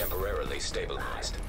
Temporarily stabilized.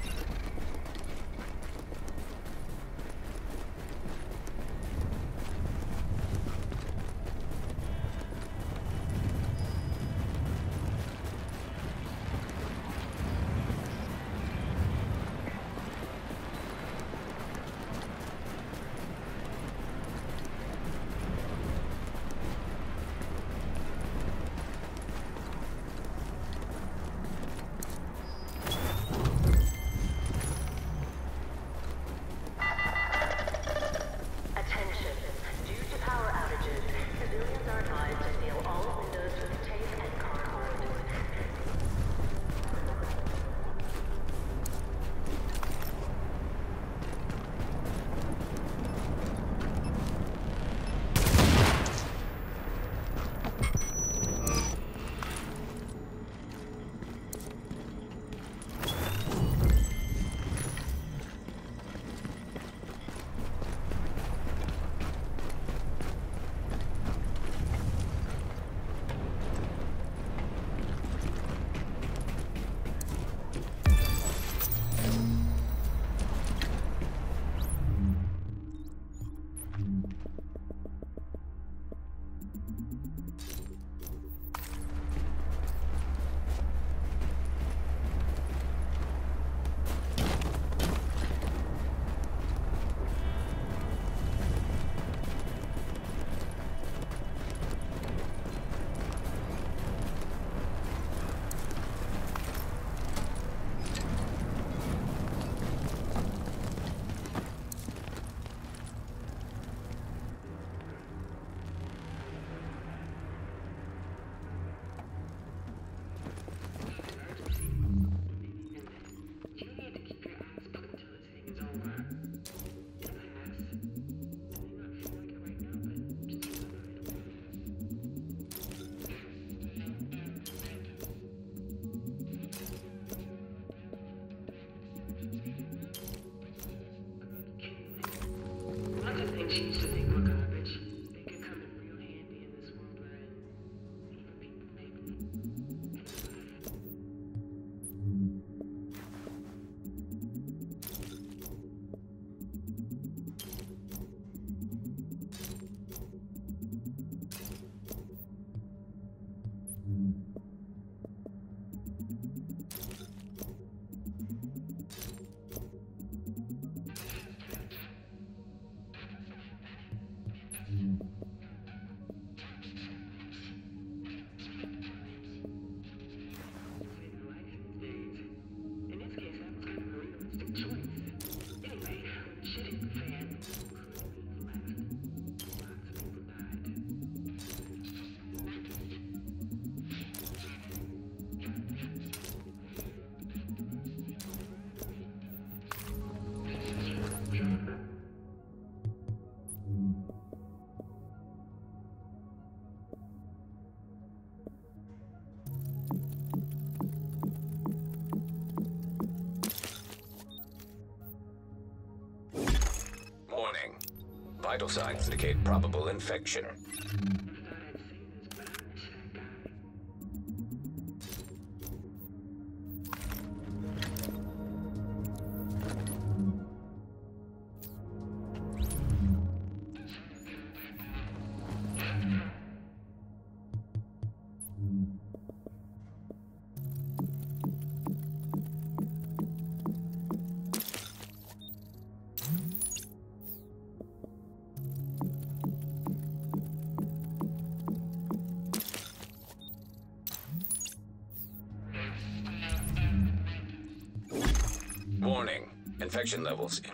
Signs indicate probable infection.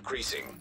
Increasing.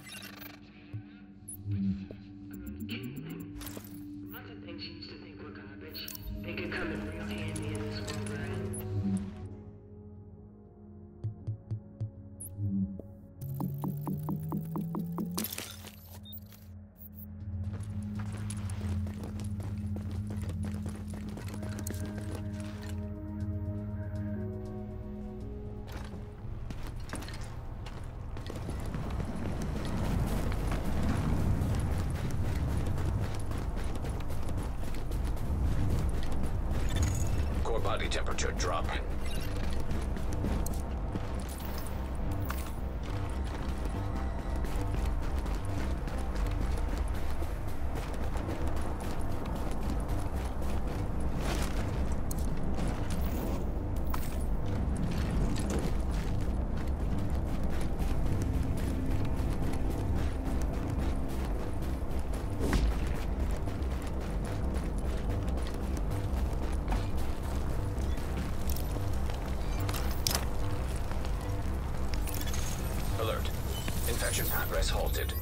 Progress halted.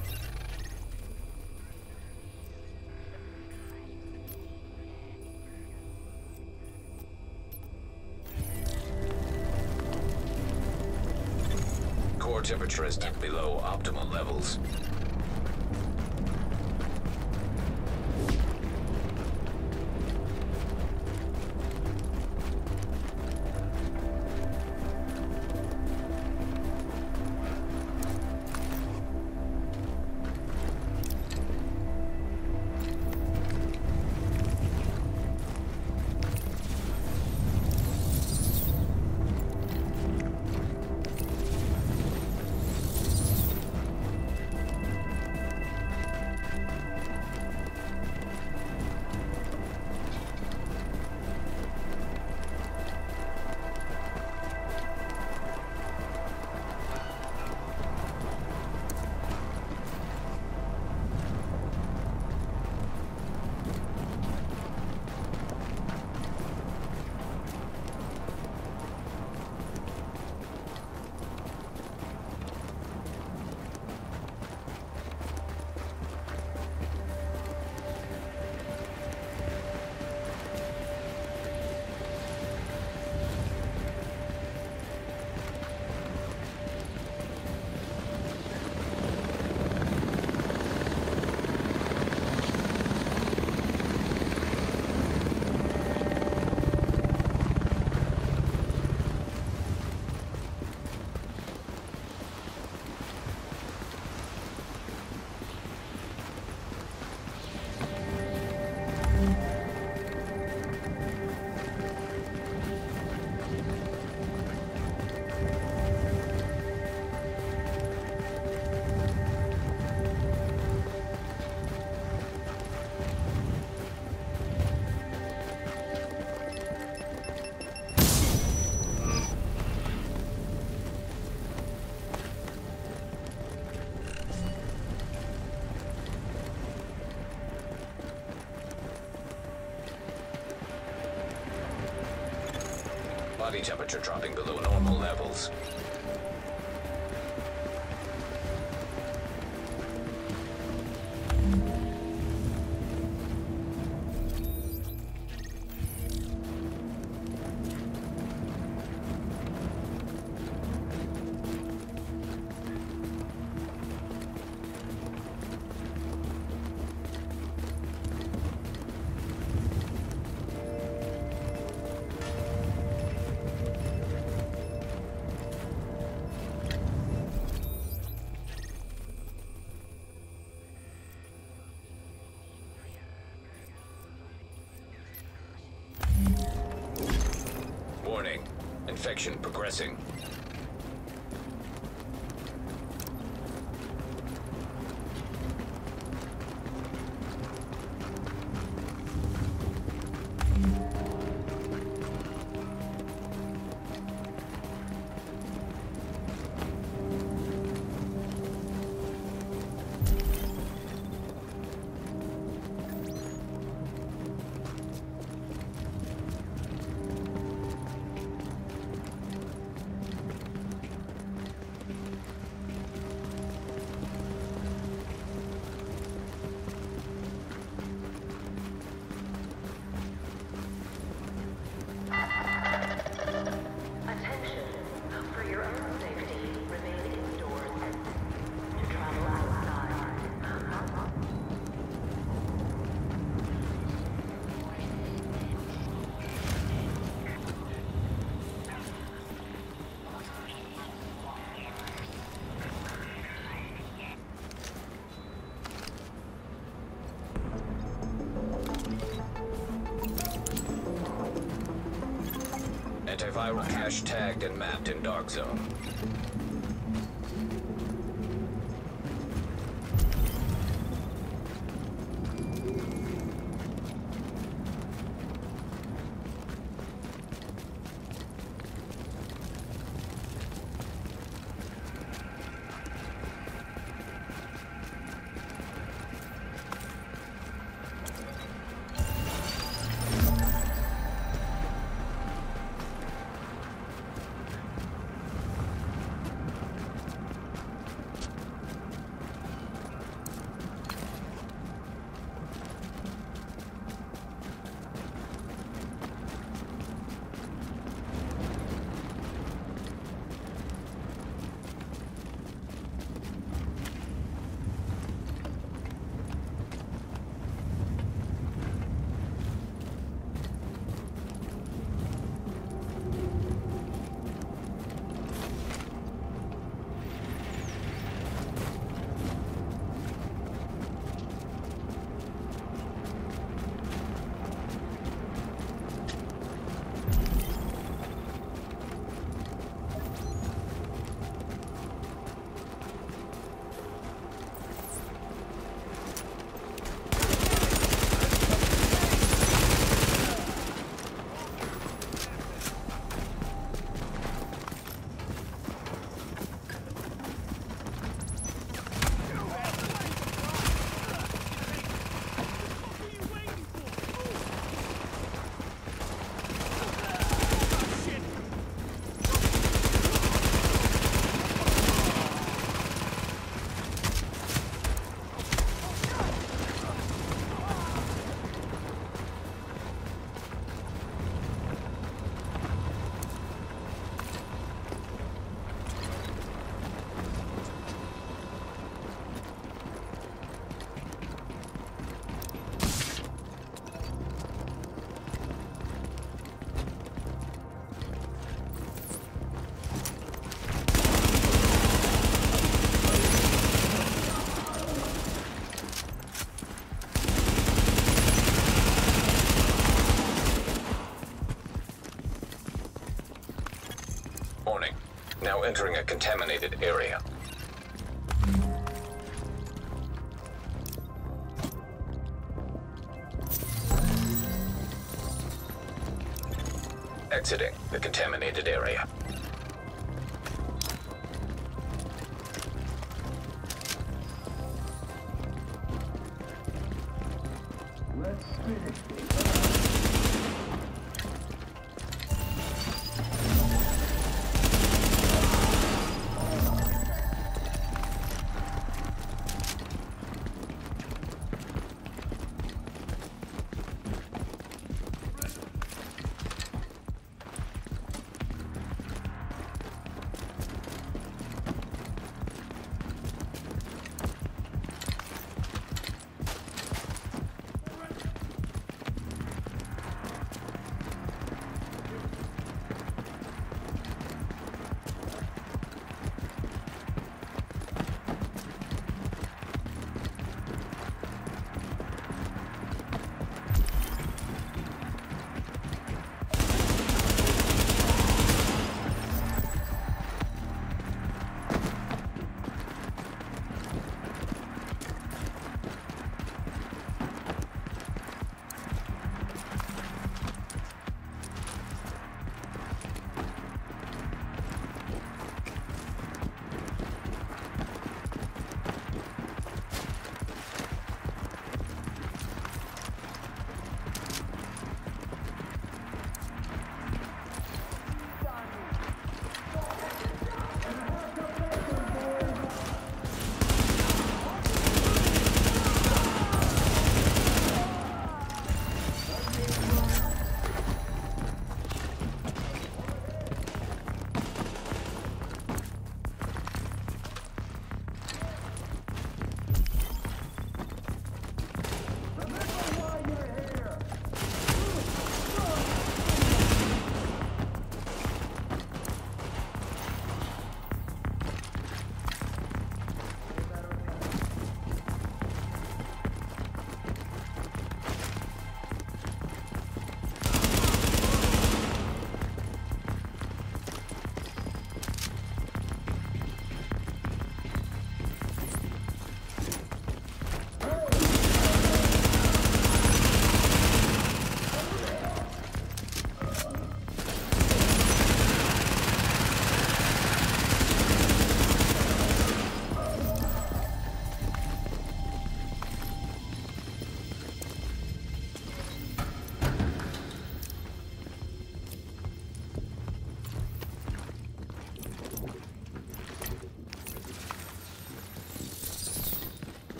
Core temperature is below optimal levels. Temperature dropping below normal levels. Progressing. Antiviral cache tagged and mapped in Dark Zone. Now entering a contaminated area. Exiting the contaminated area.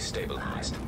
Stabilized.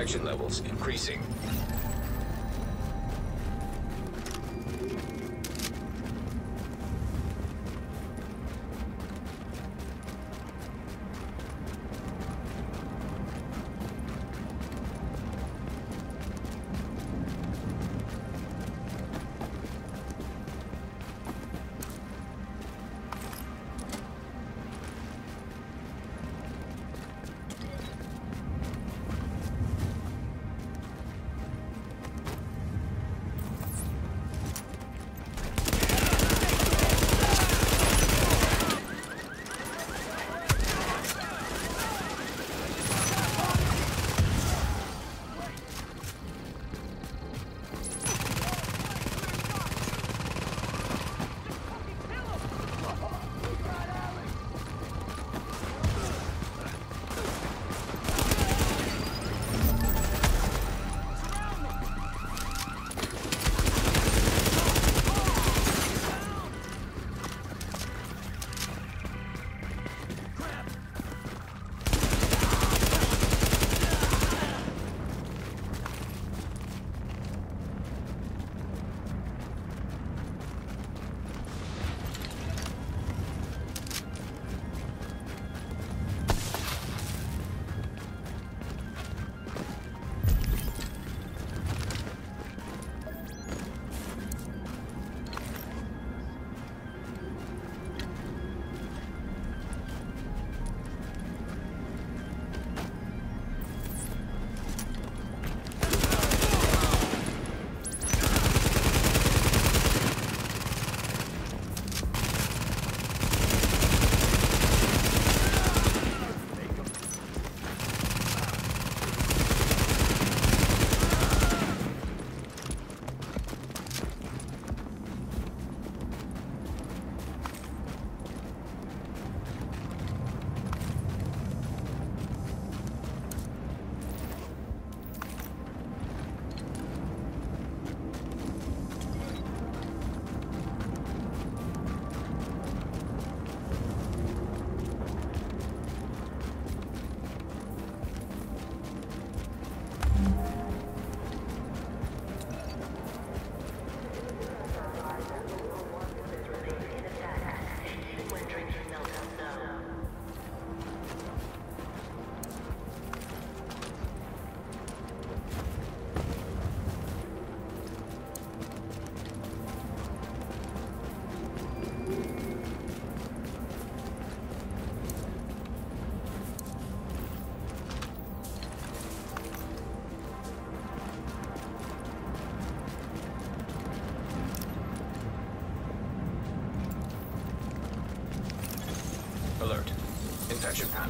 Infection levels increasing.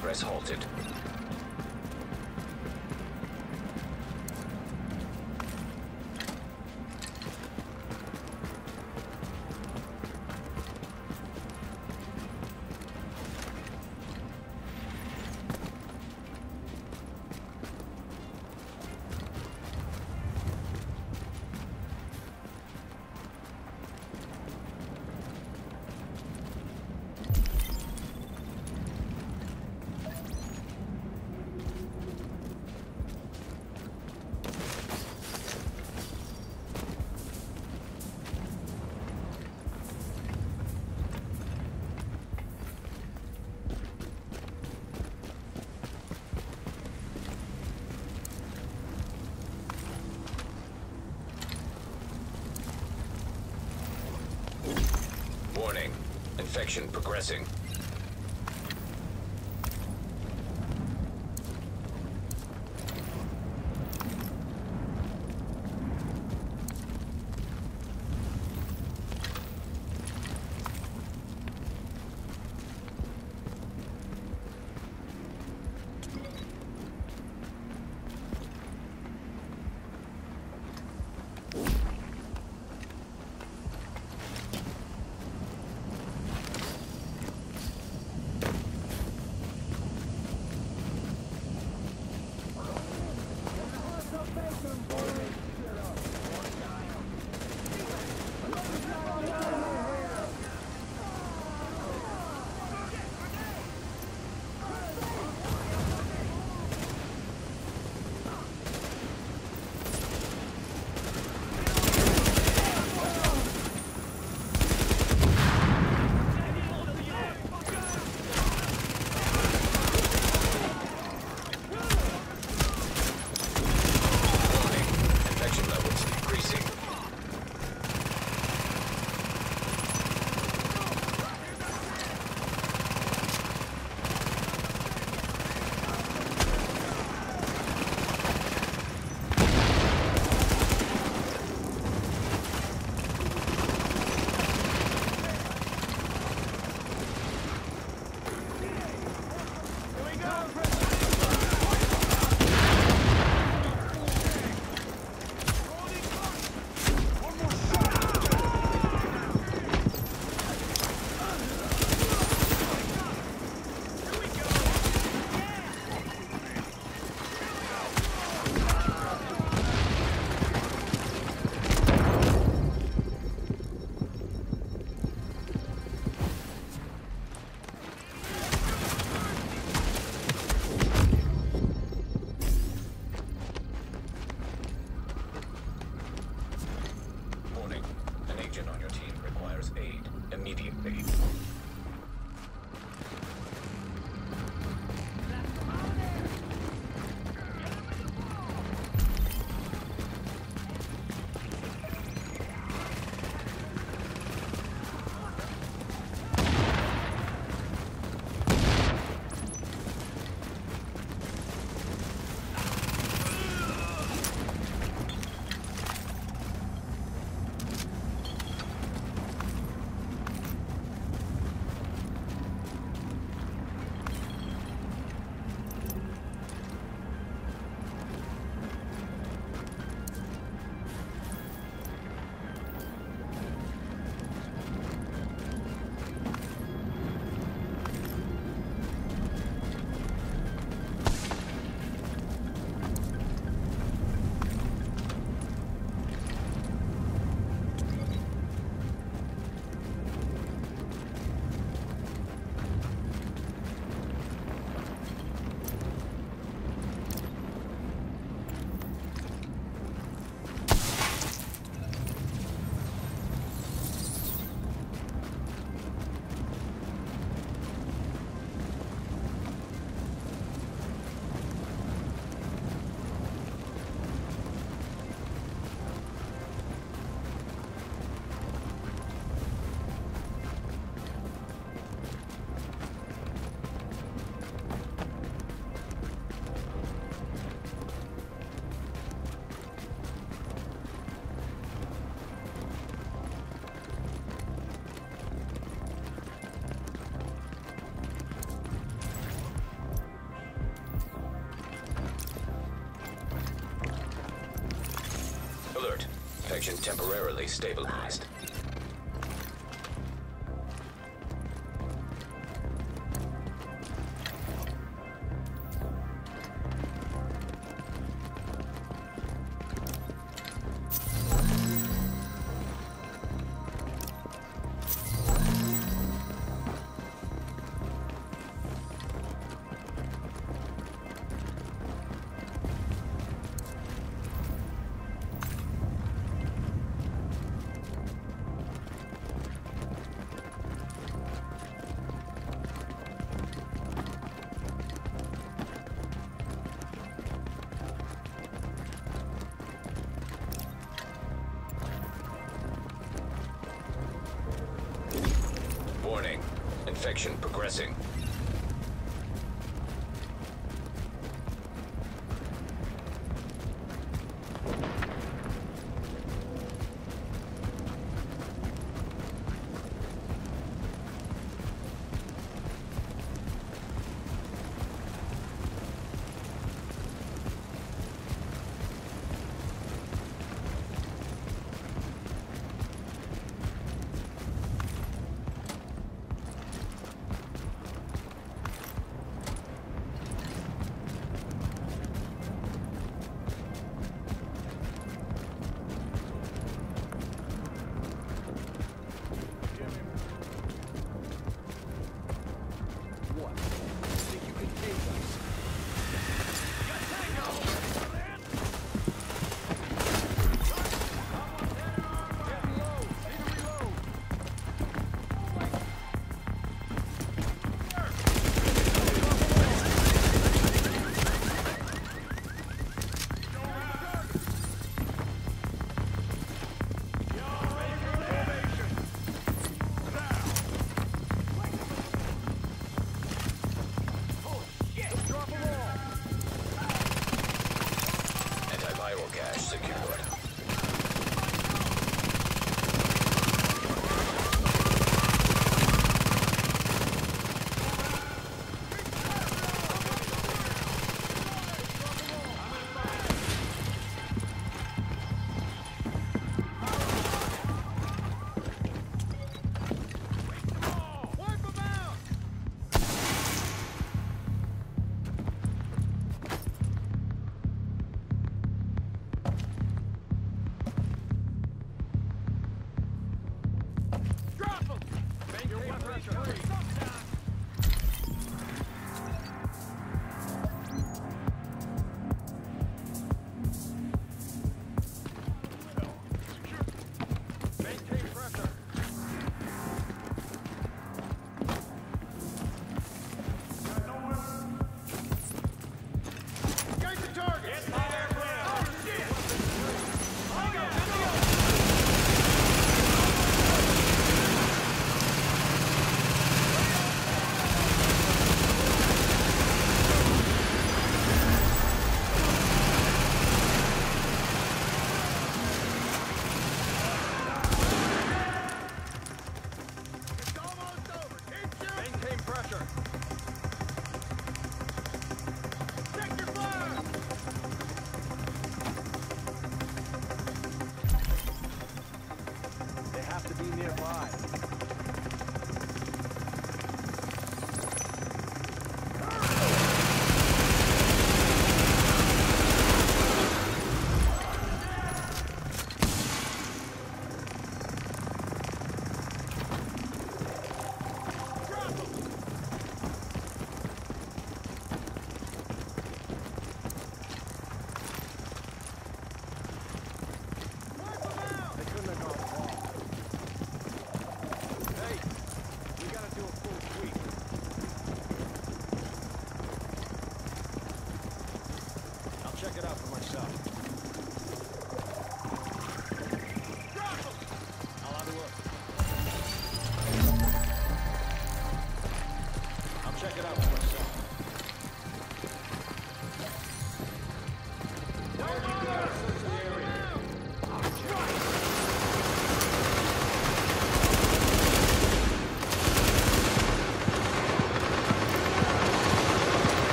Progress halted. Progressing. Temporarily stabilized. three, three.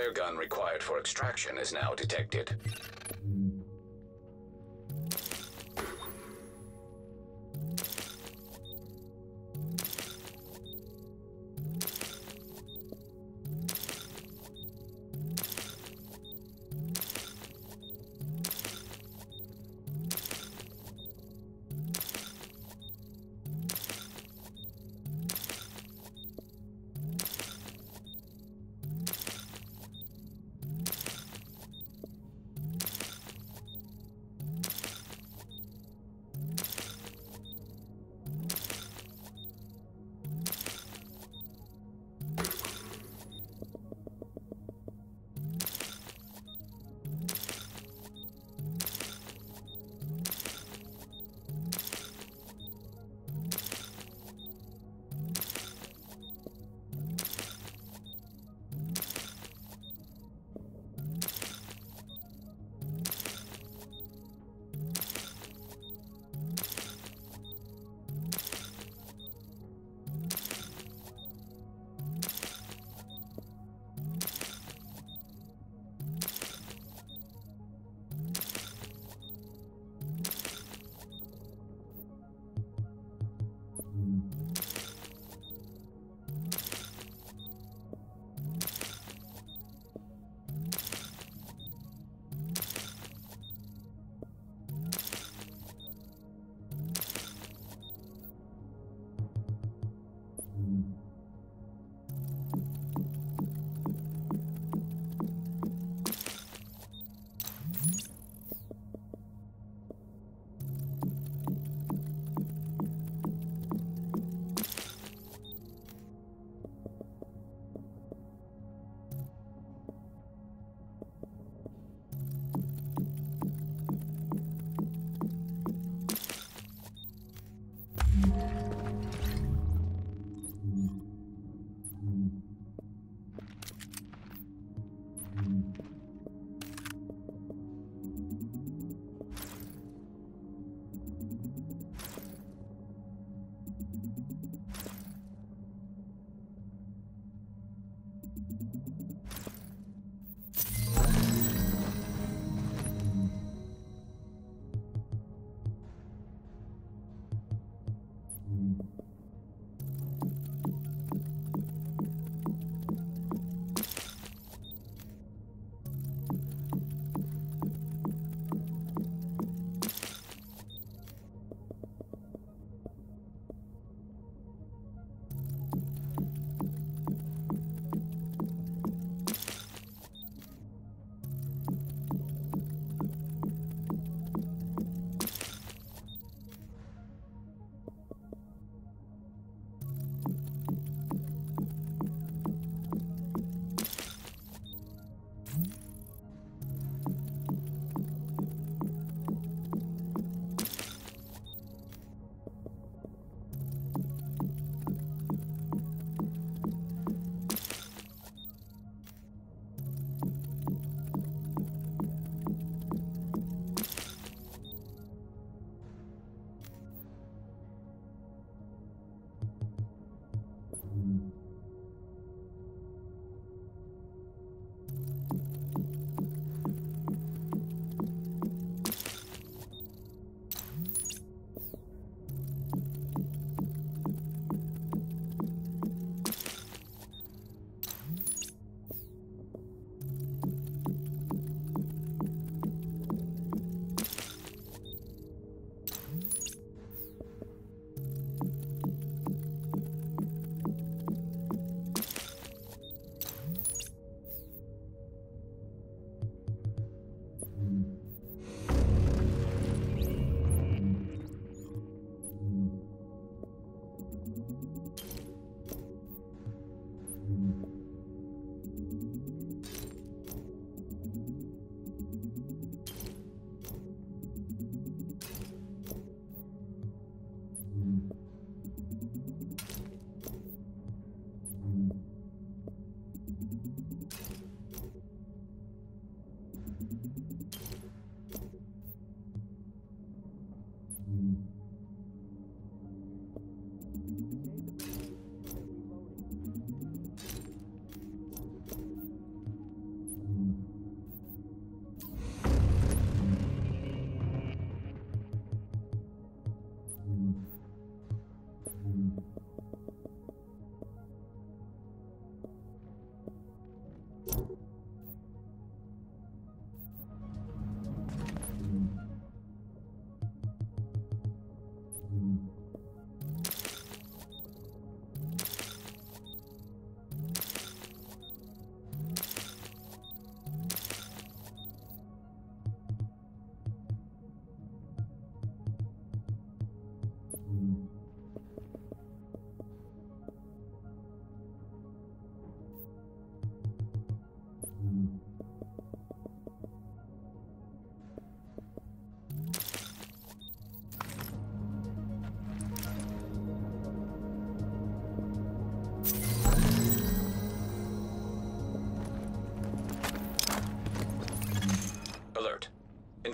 Flare gun required for extraction is now detected.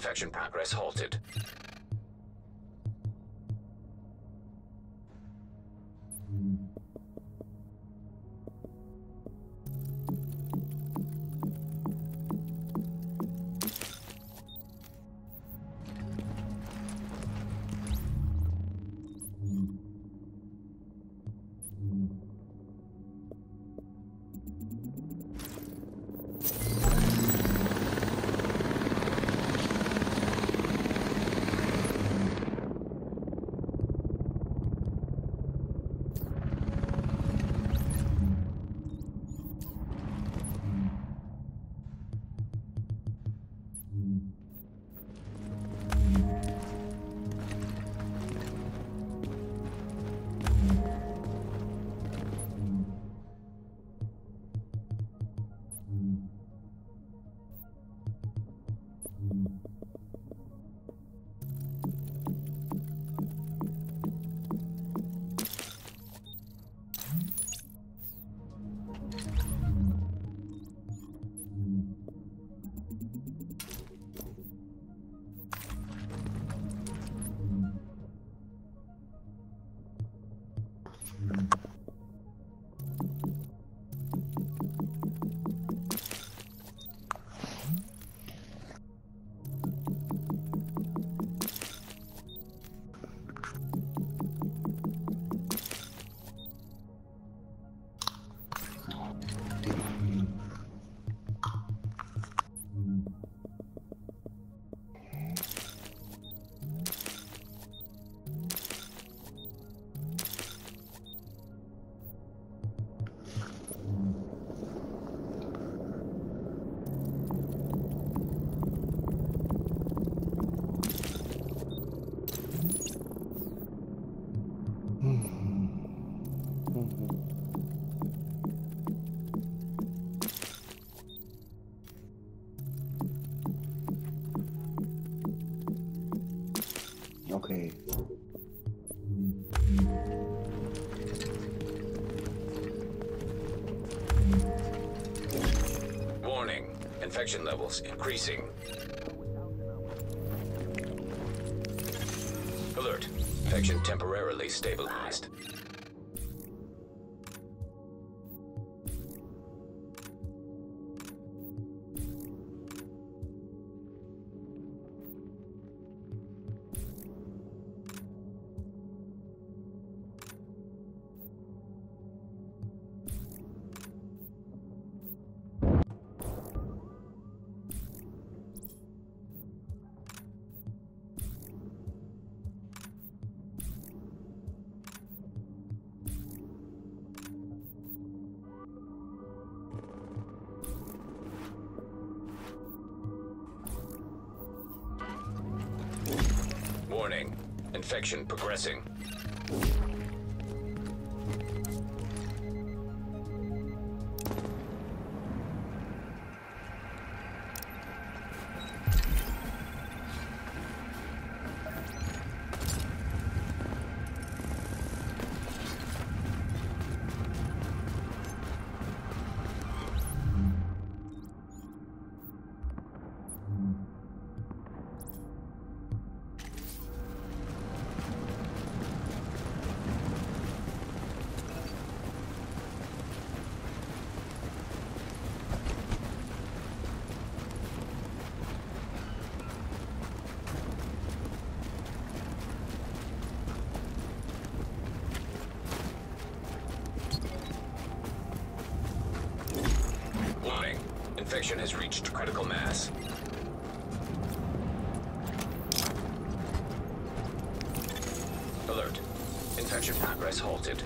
Infection progress halted. Infection levels increasing. Alert. Infection temporarily stabilized. Reached critical mass. Alert. Infection progress halted.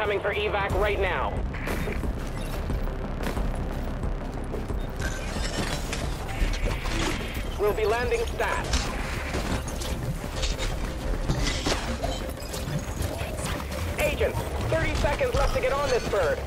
Incoming for evac right now. We'll be landing stat. Agents, 30 seconds left to get on this bird.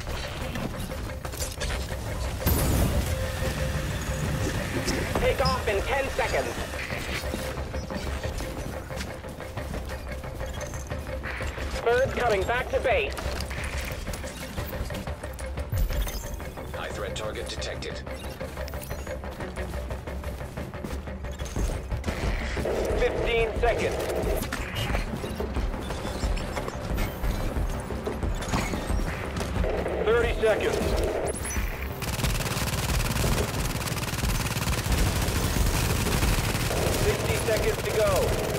Go.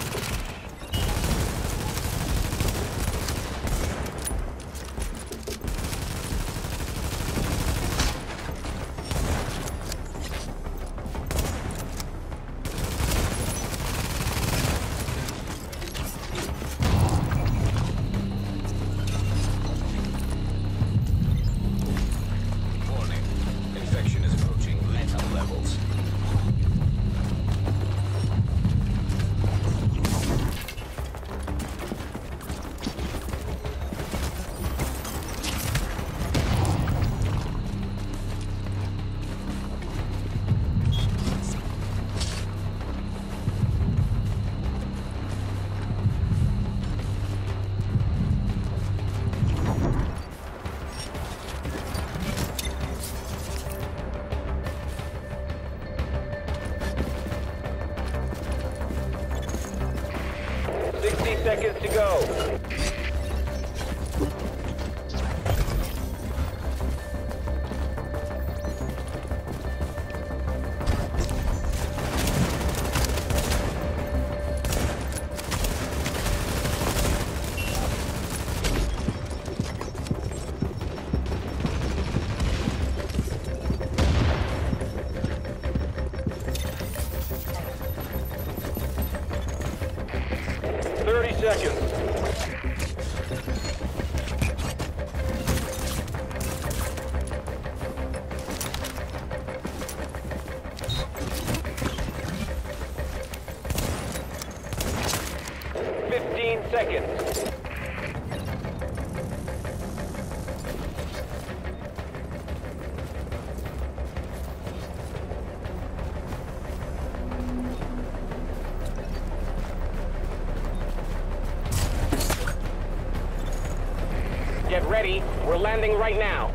We're landing right now.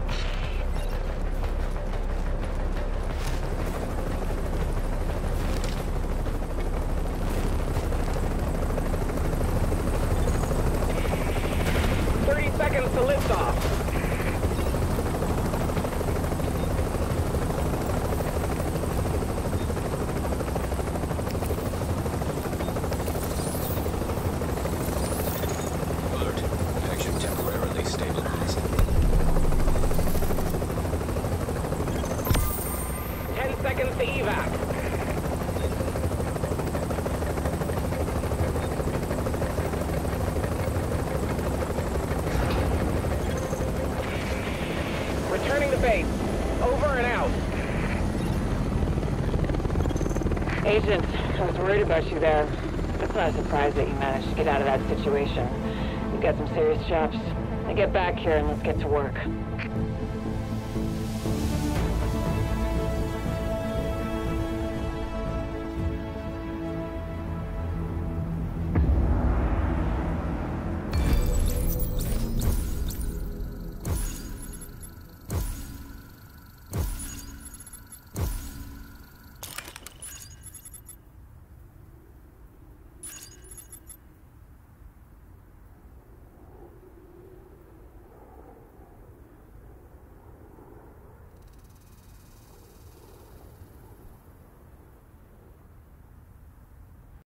Thirty seconds to liftoff. Alert. Infection temporarily stabilized. Ten seconds to evac. Returning to base. Over and out. Agent, I was worried about you there. It's not a surprise that you managed to get out of that situation. You've got some serious chops. Now get back here and let's get to work.